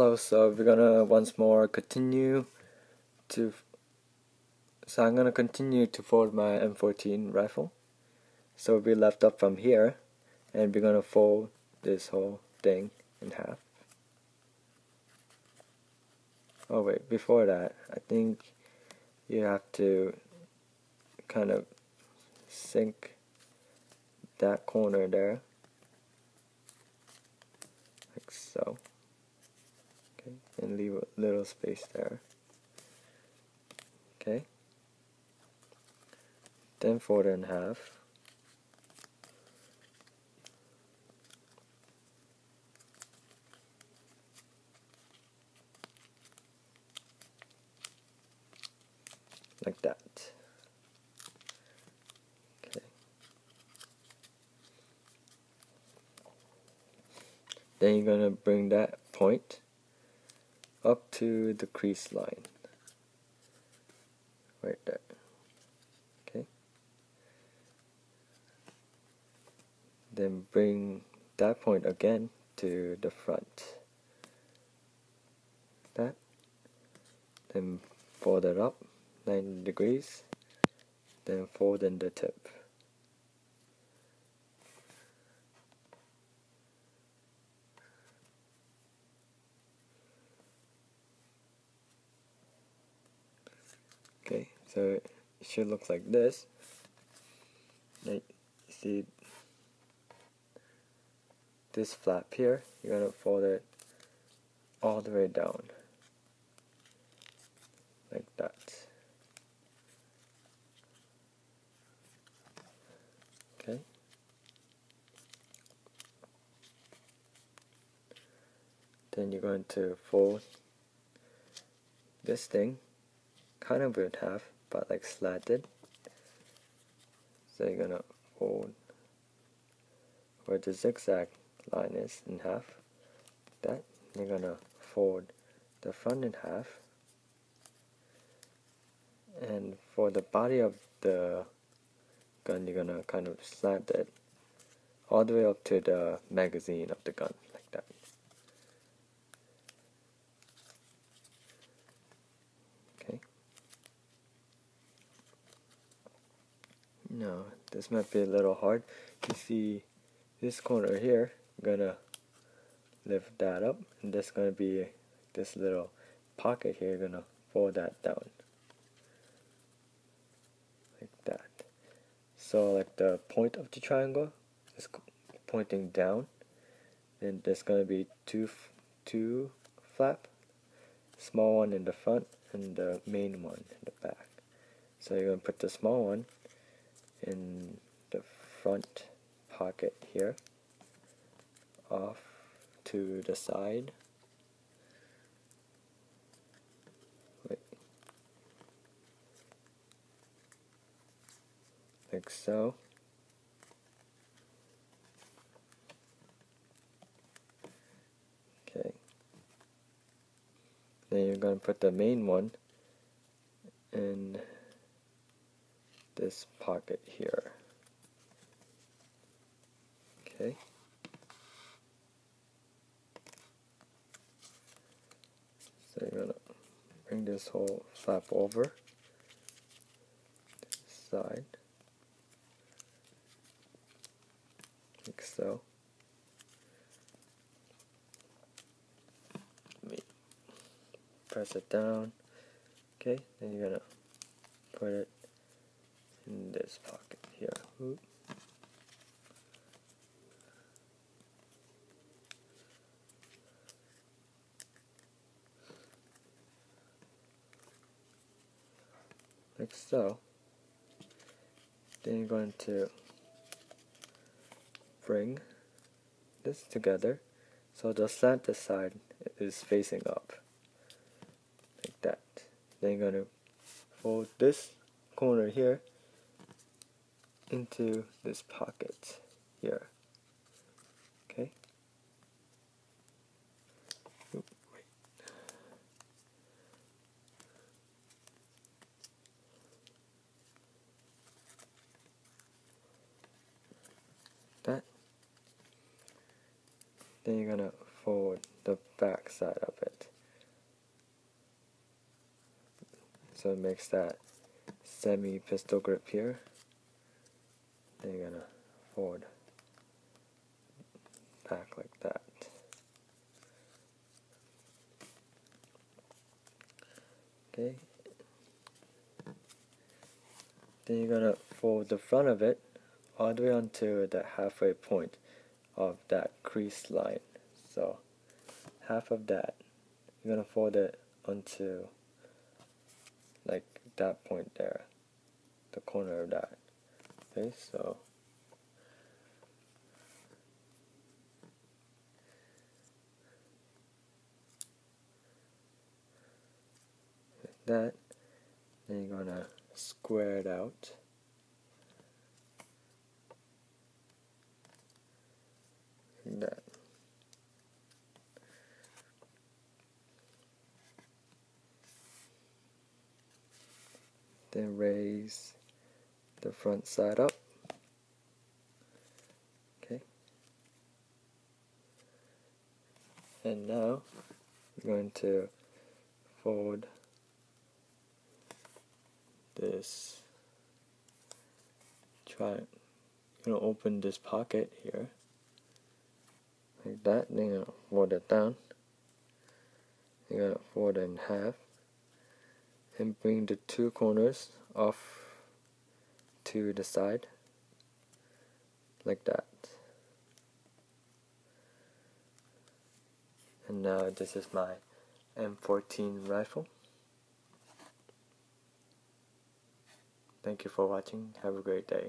Hello, so we're gonna once more continue to so I'm gonna continue to fold my M14 rifle. So we left up from here and we're gonna fold this whole thing in half. Oh wait before that I think you have to kind of sink that corner there. Like so okay and leave a little space there. Okay. Then fold it in half. Like that. Okay. Then you're gonna bring that point up to the crease line. Right there okay. Then bring that point again to the front. That. Then fold it up 90 degrees. Then fold in the tip okay so it should look like this. Like see this flap here? You're gonna fold it all the way down. Like that. Okay. Then you're going to fold this thing. Kind of in half but like slanted. So you're gonna fold where the zigzag line is in half that you're gonna fold the front in half. And for the body of the gun you're gonna kind of slant it all the way up to the magazine of the gun like that okay no this might be a little hard you see this corner here. I'm gonna lift that up and this gonna be this little pocket here. Gonna fold that down like that. So like the point of the triangle is pointing down. And there's gonna be two two flap small one in the front and the main one in the back. So you're gonna put the small one in the front pocket here off to the side Wait. like so okay then you're going to put the main one in this pocket here. Okay. So you're gonna bring this whole flap over. Side. Like so. Press it down. Okay then you're gonna put it in this pocket here like so. Then you're going to bring this together so the slanted side is facing up like that. Then you're going to fold this corner here into this pocket here. Okay? that then you're gonna fold the back side of it it. So it makes that semi pistol grip here. Then you're gonna forward back like that. Okay. Then you're gonna fold the front of it all the way onto the halfway point of that crease line. So half of that, you're gonna fold it onto like that point there, the corner of that. Okay, so that, then you're gonna square it out. Like that. Then raise the front side up. Okay. And now we're going to fold this try. I'm gonna open this pocket here like that then you're gonna fold it down you're gonna fold it in half and bring the two corners off to the side like that and now this is my M14 rifle Thank you for watching. Have a great day.